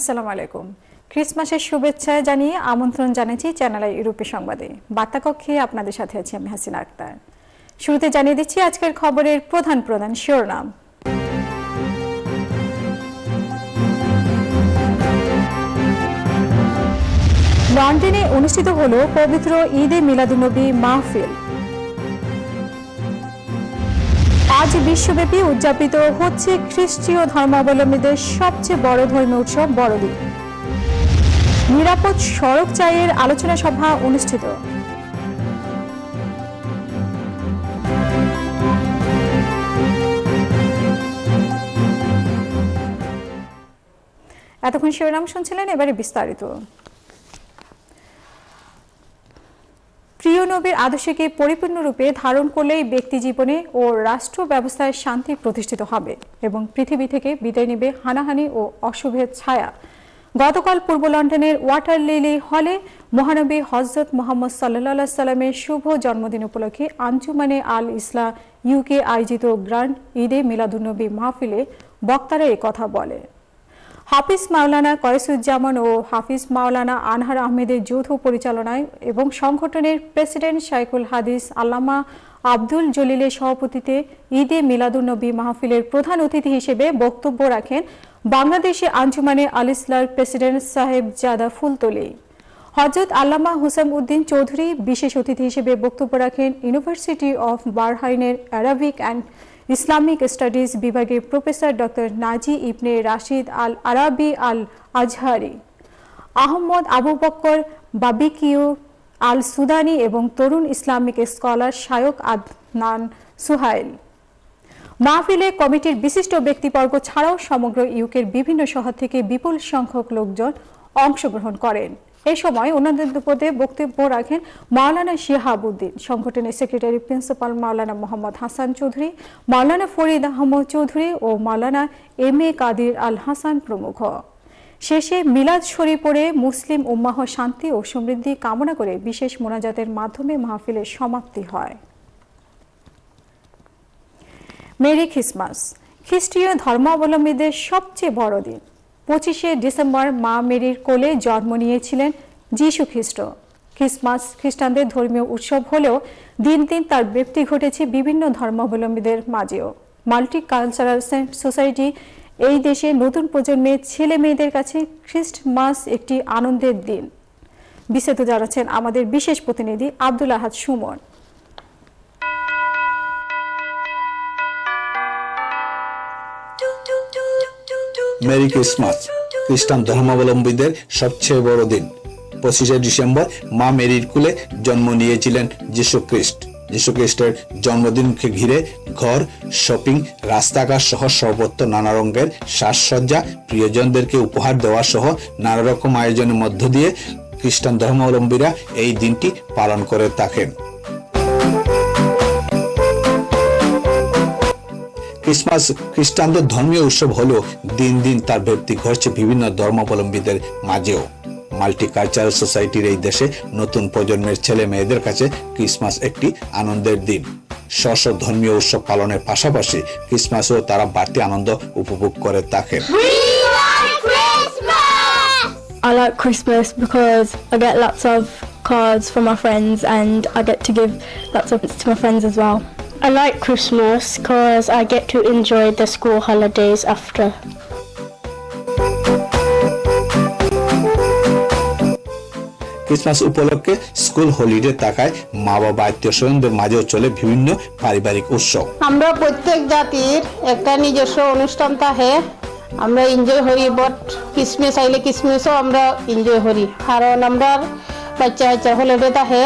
আসসালামু আলাইকুম। ক্রিসমাসের শুভেচ্ছা জানিয়ে আমন্ত্রণ জানাচ্ছি চ্যানেল ইউরোপী সংবাদে। বার্তাকক্ষে আপনাদের সাথে আছি আমি হাসিনা আক্তার। শুরুতে জানিয়ে দিচ্ছি আজকের খবরের প্রধান প্রধান শিরোনাম। লন্ডনে অনুষ্ঠিত হল পবিত্র ঈদে মিলাদুনবী মাহফিল। আজ বিশ্বব্যাপী উদযাপিত হচ্ছে খ্রিস্টীয় ধর্মাবলম্বীদের সবচেয়ে বড় ধর্মীয় উৎসব বড়দিন। নিরাপদ সড়ক চাইয়ের আলোচনা সভা অনুষ্ঠিত। এতক্ষণ শিরোনাম শুনছিলেন, এবারে বিস্তারিত। প্রিয় নবীর আদর্শকে পরিপূর্ণরূপে ধারণ করলেই ব্যক্তি জীবনে ও রাষ্ট্র ব্যবস্থায় শান্তি প্রতিষ্ঠিত হবে এবং পৃথিবী থেকে বিদায় নেবে হানাহানি ও অশুভের ছায়া। গতকাল পূর্ব লন্ডনের ওয়াটার লিলি হলে মহানবী হজরত মোহাম্মদ সাল্লা সাল্লামের শুভ জন্মদিন উপলক্ষে আঞ্জুমানে আল ইসলা ইউকে আয়োজিত গ্র্যান্ড ঈদে মিলাদুন্নবী মাহফিলে বক্তারা কথা বলে হাফিজ মাওলানা কয়েসুজ্জামান ও হাফিজ মাওলানা আনহার আহমেদের যৌথ পরিচালনায় এবং সংগঠনের প্রেসিডেন্ট শাইকুল হাদিস, আল্লামা আব্দুল জলিলের সভাপতিতে ঈদে মিলাদুন্নবী মাহফিলের প্রধান অতিথি হিসেবে বক্তব্য রাখেন বাংলাদেশে আঞ্জুমানে আল ইসলার প্রেসিডেন্ট সাহেব জাদা ফুলতলি। হজরত আল্লামা হুসাম উদ্দিন চৌধুরী বিশেষ অতিথি হিসেবে বক্তব্য রাখেন ইউনিভার্সিটি অফ বারহাইনের অ্যারাবিক অ্যান্ড ইসলামিক স্টাডিজ বিভাগের professor doctor Naji Ibn Rashid Al Arabi Al Azhari Ahmad Abu Bakkar, Babiker Al Sudani এবং তরুণ ইসলামিক স্কলার শায়ক আদনান সুহাইল। মাহফিলে কমিটির বিশিষ্ট ব্যক্তিবর্গ ছাড়াও সমগ্র ইউকের বিভিন্ন শহর থেকে বিপুল সংখ্যক লোকজন অংশগ্রহণ করেন। এ সময় অন্যান্য পদে বক্তব্য রাখেন মাওলানা শিহাবুদ্দিন, সংগঠনের সেক্রেটারি প্রিন্সিপাল মাওলানা মোহাম্মদ হাসান চৌধুরী, মাওলানা ফরিদ আহমদ চৌধুরী ও মাওলানা এম এ কাদির আল হাসান প্রমুখ। শেষে মিলাদ শরী পড়ে মুসলিম উম্মাহ শান্তি ও সমৃদ্ধি কামনা করে বিশেষ মোনাজাতের মাধ্যমে মাহফিলের সমাপ্তি হয়। মেরি খ্রিসমাস, খ্রিস্টীয় ধর্মাবলম্বীদের সবচেয়ে বড় দিন। পঁচিশে ডিসেম্বর মা মেরির কোলে জন্ম নিয়েছিলেন যীশু খ্রিস্ট। খ্রিসমাস খ্রিস্টানদের ধর্মীয় উৎসব হলেও দিন দিন তার ব্যক্তি ঘটেছে বিভিন্ন ধর্মাবলম্বীদের মাঝেও। মাল্টি কালচারাল সোসাইটি এই দেশে নতুন প্রজন্মের ছেলে মেয়েদের কাছে খ্রিস্টমাস একটি আনন্দের দিন। বিস্তারিত জানাচ্ছেন আমাদের বিশেষ প্রতিনিধি আব্দুল আহাদ সুমন। Merry Christmas. খ্রিস্টান ধর্মাবলম্বীদের সবচেয়ে বড় দিন। পঁচিশে ডিসেম্বর মা মেরির কুলে জন্ম নিয়েছিলেন যীশু খ্রিস্ট যীশু খ্রিস্টের জন্মদিনকে ঘিরে ঘর, শপিং, রাস্তাঘাট সহ সর্বত্র নানা রঙের সাজসজ্জা প্রিয়জনদেরকে উপহার দেওয়া সহ নানা রকম আয়োজনের মধ্য দিয়ে খ্রিস্টান ধর্মাবলম্বীরা এই দিনটি পালন করে থাকেন। ক্রিসমাস খ্রিস্টানদের ধর্মীয় উৎসব হলেও দিন দিন তার ব্যক্তি ঘটছে বিভিন্ন ধর্মাবলম্বীদের মাঝেও। মাল্টি কালচারাল সোসাইটির এই দেশে নতুন প্রজন্মের ছেলে মেয়েদের কাছে ক্রিসমাস একটি আনন্দের দিন। স্ব ধর্মীয় উৎসব পালনের পাশাপাশি ক্রিসমাসেও তারা বাড়তি আনন্দ উপভোগ করে থাকেন I like Christmas because I get lots of cards from my friends and I get to give lots of to my friends as well. I like Christmas because I get to enjoy the school holidays after. Christmas উপলক্ষে school holiday থাকায় মা বাবা আত্মীয় স্বজনদের মাঝেও চলে বিভিন্ন পারিবারিক উৎসব। আমরা প্রত্যেক জাতির একটা নিজস্ব অনুষ্ঠান থাকে। আমরা এনজয় করি বাট ক্রিসমাস আইলে ক্রিসমাসও আমরা এনজয় করি। কারণ আমরা বাচ্চা বাচ্চা হলিডে থাকে।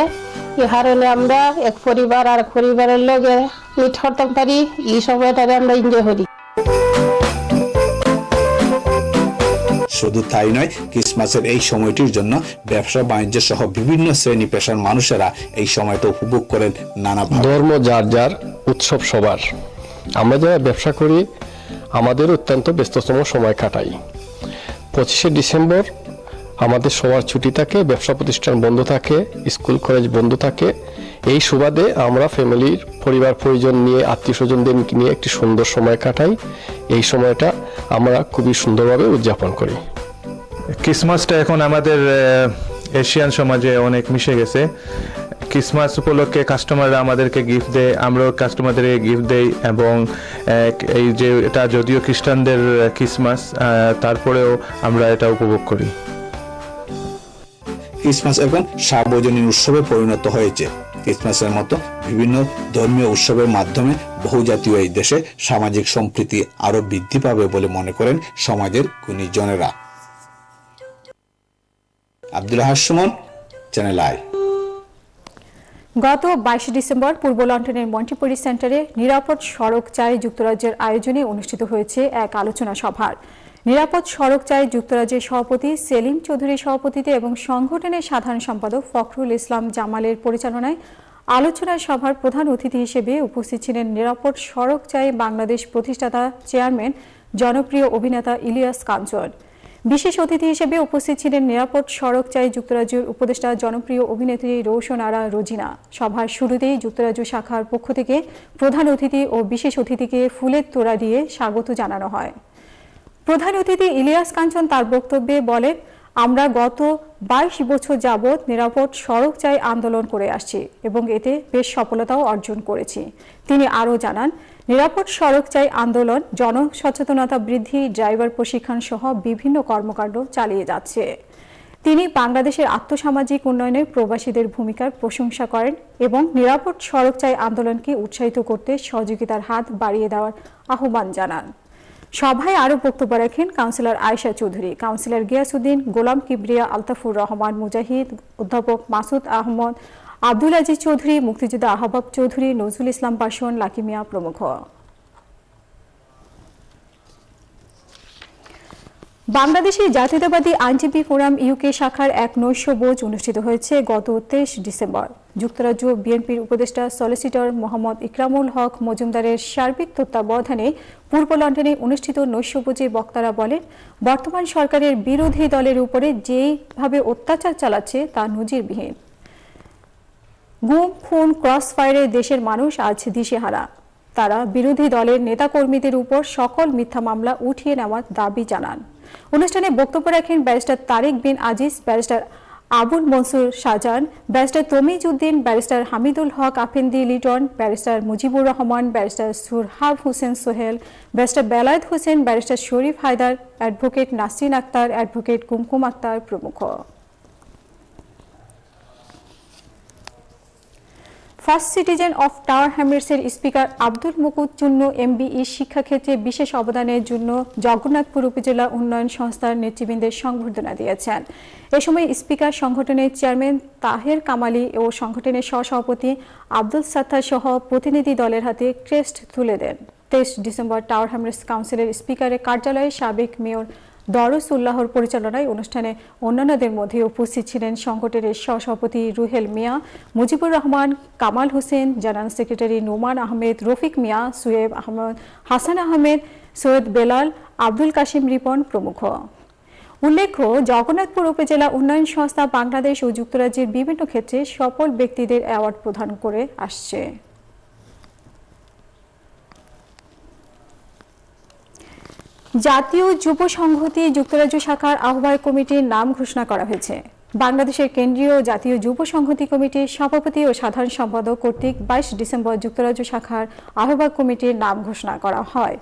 এই কারণে আমরা এক পরিবার আর পরিবারের লগে মিট করতে পারি এই সময়টারে আমরা এনজয় করি। শুধু তাই নয় ক্রিসমাসের এই সময়টির জন্য ব্যবসা বাণিজ্য সহ বিভিন্ন শ্রেণি পেশার মানুষেরা এই সময়টা উপভোগ করেন নানা ধর্ম যার যার উৎসব সবার। আমরা যারা ব্যবসা করি আমাদের অত্যন্ত ব্যস্ততম সময় কাটাই। পঁচিশে ডিসেম্বর আমাদের সবার ছুটি থাকে, ব্যবসা প্রতিষ্ঠান বন্ধ থাকে, স্কুল, কলেজ বন্ধ থাকে। এই সুবাদে আমরা ফ্যামিলির পরিবার, পরিজন নিয়ে আত্মীয় স্বজনদের নিয়ে একটি সুন্দর সময় কাটাই। এই সময়টা আমরা খুবই সুন্দরভাবে উদযাপন করি। ক্রিসমাসটা এখন আমাদের এশিয়ান সমাজে অনেক মিশে গেছে। ক্রিসমাস উপলক্ষে কাস্টমাররা আমাদেরকে গিফট দেয়, আমরাও কাস্টমারদেরকে গিফট দেই এবং এই যে এটা যদিও খ্রিস্টানদের ক্রিসমাস তারপরেও আমরা এটা উপভোগ করি। ক্রিসমাস এখন সার্বজনীন উৎসবে পরিণত হয়েছে। ক্রিসমাসের মতো বিভিন্ন ধর্মীয় উৎসবের মাধ্যমে বহুজাতীয় এই দেশে সামাজিক সম্প্রীতি আরও বৃদ্ধি পাবে বলে মনে করেন সমাজের গুণীজনেরা। আব্দুল হাসমন চ্যানেল আই গত বাইশে ডিসেম্বর পূর্ব লন্ডনের মন্টিপরি সেন্টারে নিরাপদ সড়ক চাই যুক্তরাজ্যের আয়োজনে অনুষ্ঠিত হয়েছে এক আলোচনা সভার। নিরাপদ সড়ক চাই যুক্তরাজ্যের সভাপতি সেলিম চৌধুরীর সভাপতিতে এবং সংগঠনের সাধারণ সম্পাদক ফখরুল ইসলাম জামালের পরিচালনায় আলোচনা সভার প্রধান অতিথি হিসেবে উপস্থিত ছিলেন নিরাপদ সড়ক চাই বাংলাদেশ প্রতিষ্ঠাতা চেয়ারম্যান, জনপ্রিয় অভিনেতা ইলিয়াস কাঞ্চন। বিশেষ অতিথি হিসেবে উপস্থিত ছিলেন নিরাপদ সড়ক চাই যুক্তরাজ্যের উপদেষ্টা, জনপ্রিয় অভিনেত্রী রৌশন আরা রোজিনা। সভার শুরুতেই যুক্তরাজ্য শাখার পক্ষ থেকে প্রধান অতিথি ও বিশেষ অতিথিকে ফুলের তোড়া দিয়ে স্বাগত জানানো হয়। প্রধান অতিথি ইলিয়াস কাঞ্চন তার বক্তব্যে বলেন, আমরা গত বাইশ বছর যাবৎ নিরাপদ সড়ক চাই আন্দোলন করে আসছি এবং এতে বেশ সফলতাও অর্জন করেছি। তিনি আরও জানান, নিরাপদ সড়ক চাই আন্দোলন, জনসচেতনতা বৃদ্ধি, ড্রাইভার প্রশিক্ষণ সহ বিভিন্ন কর্মকাণ্ড চালিয়ে যাচ্ছে। তিনি বাংলাদেশের আত্মসামাজিক উন্নয়নে প্রবাসীদের ভূমিকার প্রশংসা করেন এবং নিরাপদ সড়ক চাই আন্দোলনকে উৎসাহিত করতে সহযোগিতার হাত বাড়িয়ে দেওয়ার আহ্বান জানান। সভায় আরও বক্তব্য রাখেন কাউন্সিলর আয়শা চৌধুরী, কাউন্সিলর গিয়াসুদ্দিন গোলাম কিবরিয়া, আলতাফুর রহমান, মুজাহিদ, অধ্যাপক মাসুদ আহমদ, আব্দুল আজিজ চৌধুরী, মুক্তিযোদ্ধা আহবাব চৌধুরী, নজরুল ইসলাম পাশন লাকিমিয়া প্রমুখ। বাংলাদেশের জাতীয়তাবাদী আইনজীবী ফোরাম ইউকে শাখার এক নৈশ বোঝ অনুষ্ঠিত হয়েছে গত তেইশ ডিসেম্বর। যুক্তরাজ্য বিএনপির উপদেষ্টা সলিসিটর মোহাম্মদ ইকরামুল হক মজুমদারের সার্বিক তত্ত্বাবধানে পূর্ব লন্ডনে অনুষ্ঠিত নৈশভোজে বক্তারা বলেন, বর্তমান সরকারের বিরোধী দলের উপরে যেইভাবে অত্যাচার চালাচ্ছে তা নজিরবিহীন। গুম, খুন ক্রস ফায়ারে দেশের মানুষ আজ দিশেহারা। তারা বিরোধী দলের নেতাকর্মীদের উপর সকল মিথ্যা মামলা উঠিয়ে নেওয়ার দাবি জানান। অনুষ্ঠানে বক্তব্য রাখেন barrister Tareq Bin Aziz, barrister Abul Mansur Shahjahan, barrister Tamiz Uddin, barrister Hamidul Haque Afendi Liton, barrister Mujibur Rahman, barrister Surhab Hossain Sohel, barrister Belayet Hossain, barrister Sharif Haidar, advocate Nasrin Akter, advocate Kumkum Akter প্রমুখ। First citizen of tower হ্যামিটসের speaker Abdul Mukud Chunnu MBE শিক্ষাক্ষেত্রে বিশেষ অবদানের জন্য জগন্নাথপুর উপজেলা উন্নয়ন সংস্থার নেতৃবৃন্দের সংবর্ধনা দিয়েছেন। এ সময় স্পিকার সংগঠনের চেয়ারম্যান তাহের কামালি ও সংগঠনের সহসভাপতি আব্দুল সাত্তার সহ প্রতিনিধি দলের হাতে ক্রেস্ট তুলে দেন। তেইশ ডিসেম্বর টাওয়ার হ্যামিটস কাউন্সিলের স্পিকারের কার্যালয়ে সাবেক মেয়র দরস উল্লাহর পরিচালনায় অনুষ্ঠানে অন্যান্যদের মধ্যে উপস্থিত ছিলেন সংগঠনের সহসভাপতি রুহেল মিয়া, মুজিবুর রহমান, কামাল হোসেন, জেনারেল সেক্রেটারি নোমান আহমেদ, রফিক মিয়া, সুয়েব আহমদ, হাসান আহমেদ, সৈয়দ বেলাল, আব্দুল কাশিম রিপন প্রমুখ। উল্লেখ্য, জগন্নাথপুর উপজেলা উন্নয়ন সংস্থা বাংলাদেশ ও যুক্তরাজ্যের বিভিন্ন ক্ষেত্রে সফল ব্যক্তিদের অ্যাওয়ার্ড প্রদান করে আসছে। জাতীয় যুব সংহতি যুক্তরাজ্য শাখার আহ্বায়ক কমিটির নাম ঘোষণা করা হয়েছে। বাংলাদেশের কেন্দ্রীয় জাতীয় যুব সংহতি কমিটির সভাপতি ও সাধারণ সম্পাদক কর্তৃক বাইশ ডিসেম্বর যুক্তরাজ্য শাখার আহ্বায়ক কমিটির নাম ঘোষণা করা হয়।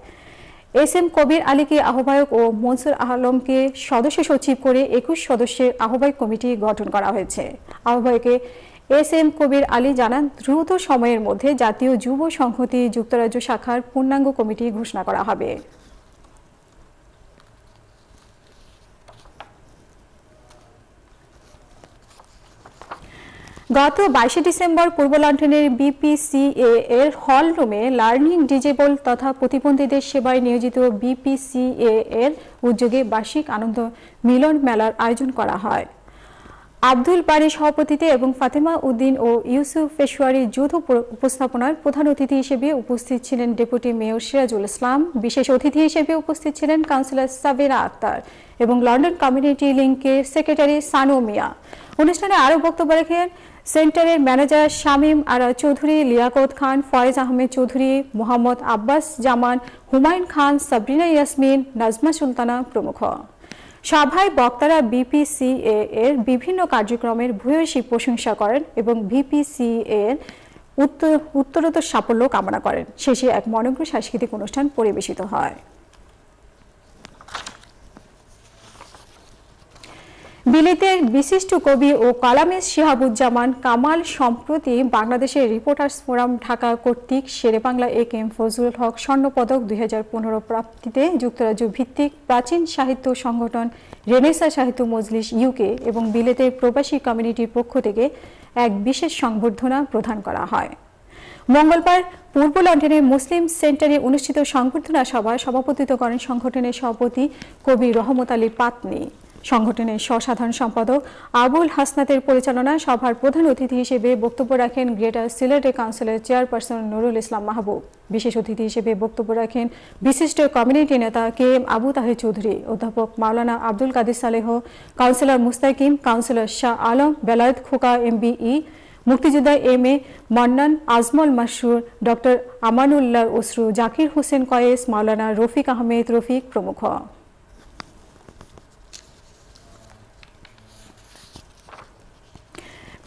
এস এম কবির আলীকে আহ্বায়ক ও মনসুর আলমকে সদস্য সচিব করে একুশ সদস্যের আহ্বায়ক কমিটি গঠন করা হয়েছে। আহ্বায়কে এস এম কবির আলী জানান, দ্রুত সময়ের মধ্যে জাতীয় যুব সংহতি যুক্তরাজ্য শাখার পূর্ণাঙ্গ কমিটি ঘোষণা করা হবে। গত বাইশে ডিসেম্বর পূর্ব লন্ডনের বিপিসিএ এর হল রুমে লার্নিং ডিজেবল তথা প্রতিবন্ধীদের সেবায় নিয়োজিত বিপিসিএ এর উদ্যোগে বার্ষিক আনন্দ মিলন মেলার আয়োজন করা হয়। আব্দুল বারি সভাপতিতে এবং ফাতেমা উদ্দিন ও ইউসুফ পেশোয়ারির যৌথ উপস্থাপনার প্রধান অতিথি হিসেবে উপস্থিত ছিলেন ডেপুটি মেয়র সিরাজুল ইসলাম, বিশেষ অতিথি হিসেবে উপস্থিত ছিলেন কাউন্সিলর সাবেরা আক্তার এবং লন্ডন কমিউনিটি লিঙ্কের সেক্রেটারি সানো মিয়া। অনুষ্ঠানে আরও বক্তব্য রাখেন সেন্টারের ম্যানেজার শামীম আরা চৌধুরী, লিয়াকত খান, ফয়েজ আহমেদ চৌধুরী, মোহাম্মদ আব্বাস জামান, হুমায়ুন খান, সাবরিনা ইয়াসমিন, নাজমা সুলতানা প্রমুখ। সভায় বক্তারা বিপিসিএ এর বিভিন্ন কার্যক্রমের ভূয়সী প্রশংসা করেন এবং ভিপিসিএ এর উত্তরোত্তর সাফল্য কামনা করেন। শেষে এক মনোজ্ঞ সাংস্কৃতিক অনুষ্ঠান পরিবেশিত হয়। বিলেতের বিশিষ্ট কবি ও কালামিস শিহাবুজ্জামান কামাল সম্প্রতি বাংলাদেশের রিপোর্টার্স ফোরাম ঢাকা কর্তৃক Sherebangla A K M Fazlul Haque স্বর্ণপদক দুই হাজার পনেরো প্রাপ্তিতে যুক্তরাজ্য ভিত্তিক প্রাচীন সাহিত্য সংগঠন রেনেসা সাহিত্য মজলিস ইউকে এবং বিলেতের প্রবাসী কমিউনিটির পক্ষ থেকে এক বিশেষ সংবর্ধনা প্রদান করা হয়। মঙ্গলবার পূর্ব লন্ডনের মুসলিম সেন্টারে অনুষ্ঠিত সংবর্ধনা সভায় সভাপতিত্ব করেন সংগঠনের সভাপতি কবি রহমত আলী পাতনি। সংগঠনের স্বসাধারণ সম্পাদক আবুল হাসনাতের পরিচালনায় সভার প্রধান অতিথি হিসেবে বক্তব্য রাখেন গ্রেটার সিলেটে কাউন্সিলের চেয়ারপারসন নুরুল ইসলাম মাহবুব। বিশেষ অতিথি হিসেবে বক্তব্য রাখেন বিশিষ্ট কমিউনিটি নেতা কে এম আবু তাহের চৌধুরী, অধ্যাপক Maulana Abdul Kadir Saleh, councillor Mustakim, councillor Shah Alam, Belayet Khoka MBE, মুক্তিযোদ্ধা M A Mannan Azmal Masur, doctor Amanullah Osru, Zakir Hossain Koyes, Maulana Rafiq Ahmed Rafiq প্রমুখ।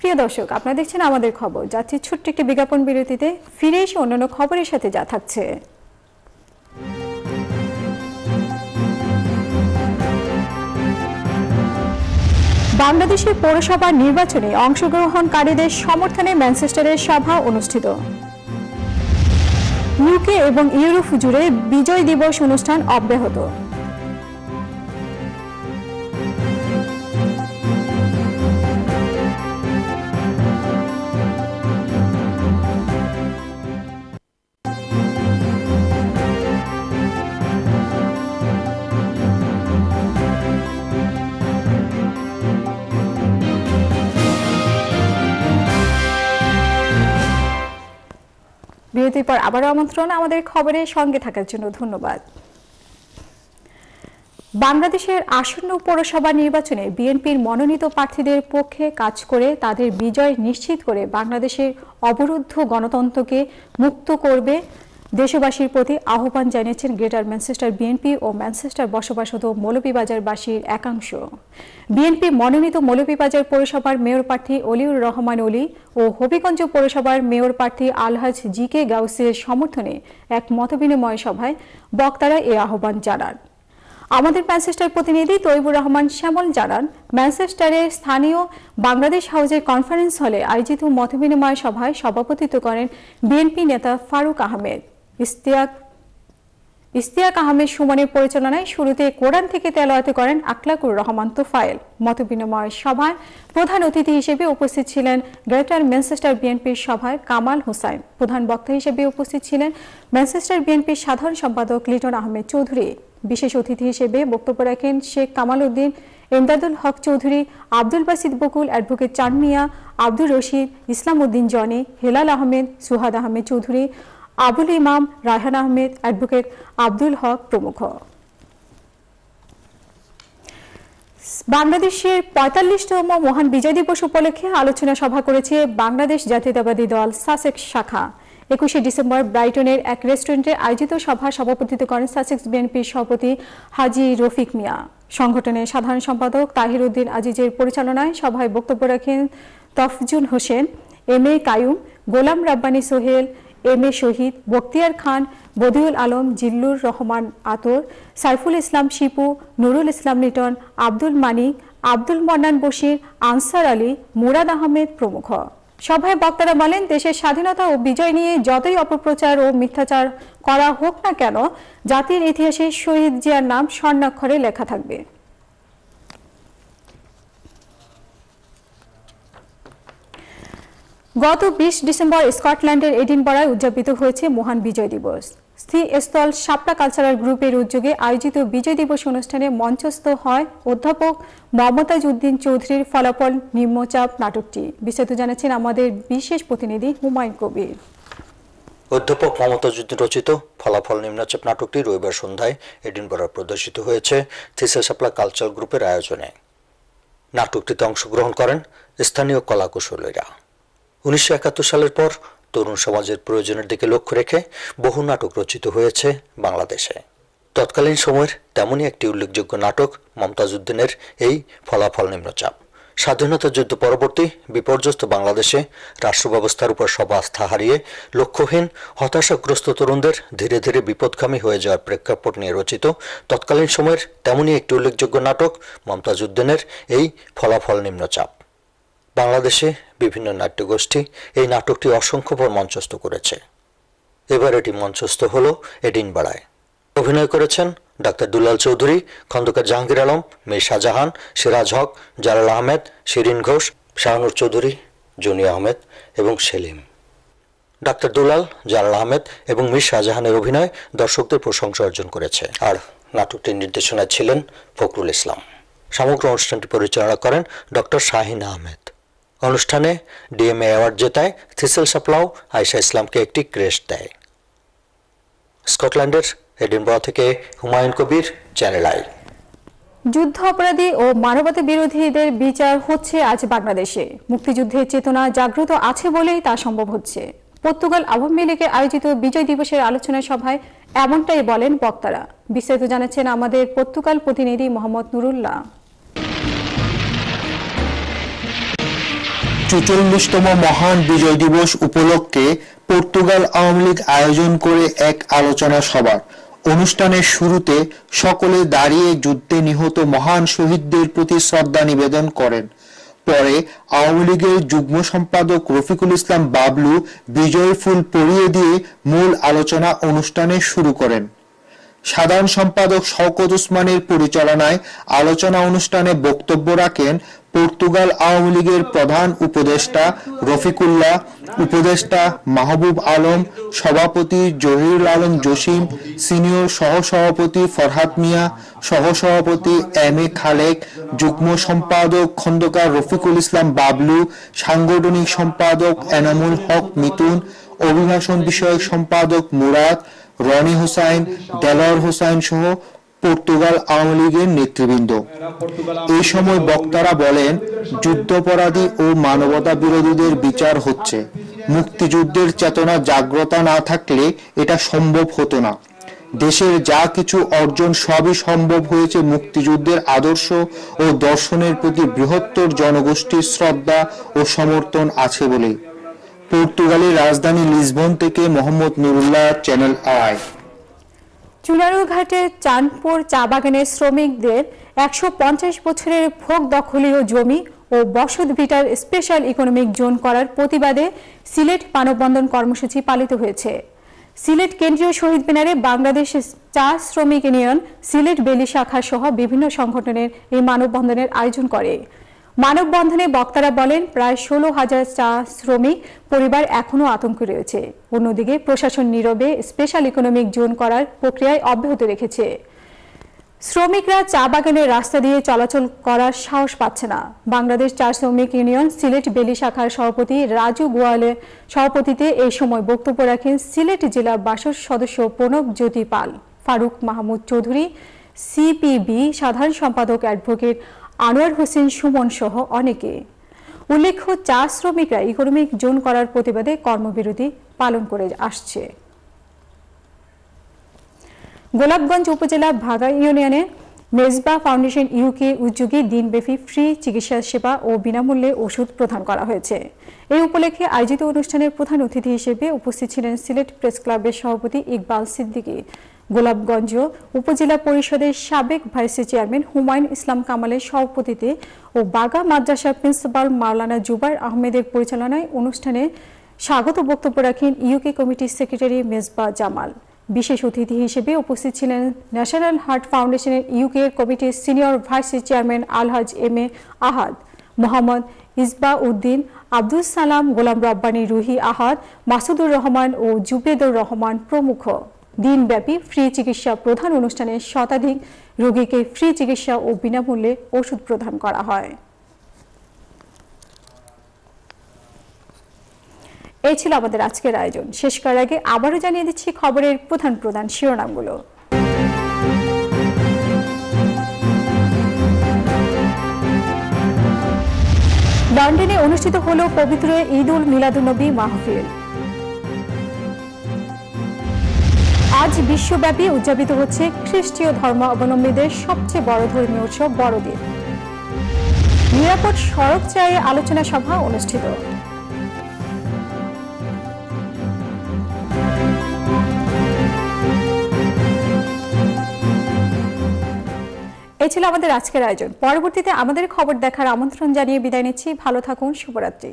প্রিয় দর্শক, আপনারা দেখছেন আমাদের খবর। যাচ্ছি ছোট্ট একটি বিজ্ঞাপন বিরতিতে। ফিরে এসে অন্যান্য খবরের সাথে যা থাকছে। বাংলাদেশের পৌরসভা নির্বাচনে অংশগ্রহণকারীদের সমর্থনে ম্যানচেস্টারের সভা অনুষ্ঠিত। ইউকে এবং ইউরোপ জুড়ে বিজয় দিবস অনুষ্ঠান অব্যাহত। বিরতির পর আবারও আমন্ত্রণ আমাদের খবরের সঙ্গে থাকার জন্য ধন্যবাদ। বাংলাদেশের আসন্ন পৌরসভা নির্বাচনে বিএনপির মনোনীত প্রার্থীদের পক্ষে কাজ করে তাদের বিজয় নিশ্চিত করে বাংলাদেশের অবরুদ্ধ গণতন্ত্রকে মুক্ত করবে দেশবাসীর প্রতি আহ্বান জানিয়েছেন গ্রেটার ম্যানচেস্টার বিএনপি ও ম্যানচেস্টার বসবাসত মৌলভীবাজারবাসীর একাংশ। বিএনপি মনোনীত মৌলভীবাজার পৌরসভার মেয়র প্রার্থী অলিউর রহমান অলি ও হবিগঞ্জ পৌরসভার মেয়র প্রার্থী আলহাজ জি কে গাউসের সমর্থনে এক মতবিনিময় সভায় বক্তারা এ আহ্বান জানান। আমাদের ম্যানচেস্টার প্রতিনিধি তৈবুর রহমান শ্যামল জানান ম্যানচেস্টারের স্থানীয় বাংলাদেশ হাউজের কনফারেন্স হলে আয়োজিত মতবিনিময় সভায় সভাপতিত্ব করেন বিএনপি নেতা ফারুক আহমেদ। ইস্তিয়াক ইস্তিয়াক আহমেদ সুমনের পরিচালনায় শুরুতে কোরআন থেকে তেলাওয়াতে করেন আকলাকুর রহমান তোফায়েল। মতবিনিময় সভায় প্রধান অতিথি হিসেবে উপস্থিত ছিলেন গ্রেটার ম্যানচেস্টার বিএনপির সভায় কামাল হোসাইন। প্রধান বক্তা হিসেবে উপস্থিত ছিলেন ম্যানচেস্টার বিএনপির সাধারণ সম্পাদক লিটন আহমেদ চৌধুরী। বিশেষ অতিথি হিসেবে বক্তব্য রাখেন শেখ কামাল উদ্দিন, এমদাদুল হক চৌধুরী, আব্দুল বাসিদ বকুল, অ্যাডভোকেট চানমিয়া আব্দুল রশিদ, ইসলাম উদ্দিন জনি, হেলাল আহমেদ, সুহাদ আহমেদ চৌধুরী আবুল ইমাম রায়হান আহমেদ অ্যাডভোকেট আব্দুল হক প্রমুখ। বাংলাদেশের পঁয়তাল্লিশতম মহান বিজয় দিবস উপলক্ষে আলোচনা সভা করেছে বাংলাদেশ জাতীয়তাবাদী দল সাসেক্স শাখা। একুশে ডিসেম্বর ব্রাইটনের এক রেস্টুরেন্টে আয়োজিত সভা সভাপতিত্ব করেন সাসেক্স বিএনপির সভাপতি হাজি রফিক মিয়া। সংগঠনের সাধারণ সম্পাদক তাহির উদ্দিন আজিজের পরিচালনায় সভায় বক্তব্য রাখেন Tofazzul Hossain, M A Kayum, Golam Rabbani Sohel M A Shahid Bakhtiar Khan, Badiul Alam, Zillur Rahman Ator, Saiful Islam Shipu, Nurul Islam Liton, Abdul Manik Abdul Mannan Bashir, Ansar Ali, Murad Ahmed প্রমুখ। সভায় বক্তারা বলেন, দেশের স্বাধীনতা ও বিজয় নিয়ে যতই অপপ্রচার ও মিথ্যাচার করা হোক না কেন, জাতির ইতিহাসে শহীদ জিয়ার নাম স্বর্ণাক্ষরে লেখা থাকবে। গত বিশ ডিসেম্বর স্কটল্যান্ডের এডিনবরায় উদযাপিত হয়েছে মহান বিজয় দিবস। স্থল শাপলা কালচারাল গ্রুপের উদ্যোগে আয়োজিত বিজয় দিবস অনুষ্ঠানে মঞ্চস্থ হয় অধ্যাপক মমতাজ উদ্দিন চৌধুরীর ফলাফল, নিম্নচাপ নাটকটি। বিস্তারিত জানাচ্ছেন আমাদের বিশেষ প্রতিনিধি হুমায়ুন কবির। অধ্যাপক মমতাজ উদ্দিন রচিত ফলাফল, নিম্নচাপ নাটকটি রবিবার সন্ধ্যায় এডিনবরা প্রদর্শিত হয়েছে শাপলা কালচারাল গ্রুপের আয়োজনে। নাটকটিতে অংশগ্রহণ করেন স্থানীয় কলাকুশলীরা। উনিশশো একাত্তর সালের পর তরুণ সমাজের প্রয়োজনের দিকে লক্ষ্য রেখে বহু নাটক রচিত হয়েছে বাংলাদেশে। তৎকালীন সময়ের তেমনই একটি উল্লেখযোগ্য নাটক মমতাজ উদ্দিনের এই ফলাফল নিম্নচাপ। স্বাধীনতা যুদ্ধ পরবর্তী বিপর্যস্ত বাংলাদেশে রাষ্ট্র ব্যবস্থার উপর সব আস্থা হারিয়ে লক্ষ্যহীন, হতাশাগ্রস্ত তরুণদের ধীরে ধীরে বিপদগামী হয়ে যাওয়ার প্রেক্ষাপট নিয়ে রচিত তৎকালীন সময়ের তেমনই একটি উল্লেখযোগ্য নাটক মমতাজ উদ্দিনের এই ফলাফল নিম্নচাপ। বাংলাদেশে বিভিন্ন নাট্যগোষ্ঠী এই নাটকটি অসংখ্যবার মঞ্চস্থ করেছে। এবার এটি মঞ্চস্থ হল এডিনবাড়ায় অভিনয় করেছেন ডাক্তার দুলাল চৌধুরী, খন্দকার জাহাঙ্গীর আলম মীর শাহজাহান সিরাজ হক, জালাল আহমেদ, শিরিন ঘোষ, শাহনুর চৌধুরী, জনি আহমেদ এবং সেলিম। ডাক্তার দুলাল, জালাল আহমেদ এবং মীর শাহজাহানের অভিনয় দর্শকদের প্রশংসা অর্জন করেছে। আর নাটকটির নির্দেশনায় ছিলেন ফখরুল ইসলাম। সমগ্র অনুষ্ঠানটি পরিচালনা করেন ডক্টর শাহিন আহমেদ। অনুষ্ঠানে ডিএমএ অ্যাওয়ার্ড জেতায় থিসেল সাপলাও আয়শা ইসলামকে একটি ক্রেস্ট দেয়। স্কটল্যান্ডের এডিনবরা থেকে হুমায়ুন কবির, চ্যানেল আই। যুদ্ধ অপরাধী ও মানবতা বিরোধীদের বিচার হচ্ছে আজ বাংলাদেশে। মুক্তিযুদ্ধের চেতনা জাগ্রত আছে বলেই তা সম্ভব হচ্ছে। পর্তুগাল আওয়ামী লীগের আয়োজিত বিজয় দিবসের আলোচনা সভায় এমনটাই বলেন বক্তারা। বিস্তারিত জানাচ্ছেন আমাদের পর্তুগাল প্রতিনিধি মোহাম্মদ নুরুল্লাহ। চুচল্লিশতম মহান বিজয় দিবস উপলক্ষে পর্তুগাল আওয়ামী লীগ আয়োজন করে এক আলোচনা সভা অনুষ্ঠানের শুরুতে সকলে দাঁড়িয়ে যুদ্ধে নিহত মহান শহীদদের প্রতি শ্রদ্ধা নিবেদন করেন। পরে আওয়ামী লীগের যুগ্ম সম্পাদক রফিকুল ইসলাম বাবলু বিজয় ফুল পরিয়ে দিয়ে মূল আলোচনা অনুষ্ঠানে শুরু করেন। সাধারণ সম্পাদক শওকত উসমানের পরিচালনায় আলোচনা অনুষ্ঠানে বক্তব্য রাখেন পর্তুগাল আওয়ামী লীগের প্রধান উপদেষ্টা রফিকুল্লাহ, উপদেষ্টা মাহবুব আলম, সভাপতি জহিরুল আলম জসিম, সিনিয়র সহসভাপতি ফরহাদ মিয়া, সহসভাপতি এম এ খালেক, যুগ্ম সম্পাদক খন্দকার রফিকুল ইসলাম বাবলু, সাংগঠনিক সম্পাদক এনামুল হক মিতুন, অভিভাষণ বিষয়ক সম্পাদক মুরাদ, রনি হোসাইন, দেলোয়ার হোসাইন সহ পর্তুগাল আওয়ামী লীগের নেতৃবৃন্দ। এই সময় বক্তারা বলেন, যুদ্ধাপরাধী ও মানবতা বিরোধীদের বিচার হচ্ছে। মুক্তিযুদ্ধের চেতনা জাগ্রতা না থাকলে এটা সম্ভব হতো না। দেশের যা কিছু অর্জন সবই সম্ভব হয়েছে মুক্তিযুদ্ধের আদর্শ ও দর্শনের প্রতি বৃহত্তর জনগোষ্ঠীর শ্রদ্ধা ও সমর্থন আছে বলে। পর্তুগালের রাজধানী লিসবন থেকে মোহাম্মদ নুরুল্লাহ, চ্যানেল আই। চুনারুঘাটে চাঁদপুর চা বাগানের শ্রমিকদের একশো পঞ্চাশ বছরের ভোগ দখলীয় জমি ও বসত ভিটার স্পেশাল ইকোনমিক জোন করার প্রতিবাদে সিলেট মানববন্ধন কর্মসূচি পালিত হয়েছে। সিলেট কেন্দ্রীয় শহীদ মিনারে বাংলাদেশ চা শ্রমিক ইউনিয়ন, সিলেট বেলি শাখা সহ বিভিন্ন সংগঠনের এই মানববন্ধনের আয়োজন করে। মানববন্ধনে বক্তারা বলেন, প্রায় ষোলো হাজার চা শ্রমিক পরিবার এখনও আতঙ্কে রয়েছে। অন্যদিকে প্রশাসন নীরবে স্পেশাল ইকোনমিক জোন করার প্রক্রিয়ায় অব্যাহত রেখেছে। শ্রমিকরা চা বাগানের রাস্তা দিয়ে চলাচল করার সাহস পাচ্ছে না। বাংলাদেশ চা শ্রমিক ইউনিয়ন সিলেট বেলি শাখার সভাপতি রাজু গোয়ালের সভাপতিতে এই সময় বক্তব্য রাখেন সিলেট জেলা বাসদ সদস্য প্রণব জ্যোতি পাল, ফারুক মাহমুদ চৌধুরী, সিপিবি সাধারণ সম্পাদক অ্যাডভোকেট আনোয়ার হোসেন, সুমন সহ অনেকে। উল্লেখ্য, চা শ্রমিকরা ইকোনমিক জোন করার প্রতিবাদে কর্মবিরতি পালন করে আসছে। গোলাপগঞ্জ উপজেলা ভাগা ইউনিয়নে মেজবা ফাউন্ডেশন ইউকে উদ্যোগে দিনব্যাপী ফ্রি চিকিৎসা সেবা ও বিনামূল্যে ওষুধ প্রদান করা হয়েছে। এই উপলক্ষে আয়োজিত অনুষ্ঠানের প্রধান অতিথি হিসেবে উপস্থিত ছিলেন সিলেট প্রেস ক্লাবের সভাপতি ইকবাল সিদ্দিকী। গোলাপগঞ্জ উপজেলা পরিষদের সাবেক ভাইস চেয়ারম্যান হুমায়ুন ইসলাম কামালের সভাপতিতে ও বাগা মাদ্রাসার প্রিন্সিপাল মাওলানা জুবাইর আহমেদের পরিচালনায় অনুষ্ঠানে স্বাগত বক্তব্য রাখেন ইউকে কমিটির সেক্রেটারি মেজবা জামাল। বিশেষ অতিথি হিসেবে উপস্থিত ছিলেন ন্যাশনাল হার্ট ফাউন্ডেশনের ইউকে কমিটির senior vice chairman Alhaj M A Ahad, Mohammad Isba Uddin, Abdul Salam Golam Rabbani Ruhi আহাদ, মাসুদুর রহমান ও জুবেদুর রহমান প্রমুখ। দিনব্যাপী ফ্রি চিকিৎসা প্রধান অনুষ্ঠানে শতাধিক রোগীকে ফ্রি চিকিৎসা ও বিনামূল্যে ওষুধ প্রদান করা হয়। এই ছিল আমাদের আজকের আয়োজন। শেষ করার আগে আবারও জানিয়ে দিচ্ছি খবরের প্রধান প্রধান শিরোনামগুলো। লন্ডনে অনুষ্ঠিত হল পবিত্র ঈদ উল মিলাদুন্নবী মাহফিল। আজ বিশ্বব্যাপী উদযাপিত হচ্ছে খ্রিস্টীয় ধর্ম অবলম্বীদের সবচেয়ে বড় ধর্মীয় উৎসব বড়দিন। নিরাপদ সড়ক চাই আলোচনা সভা অনুষ্ঠিত। এই ছিল আমাদের আজকের আয়োজন। পরবর্তীতে আমাদের খবর দেখার আমন্ত্রণ জানিয়ে বিদায় নিচ্ছি। ভালো থাকুন, শুভরাত্রি।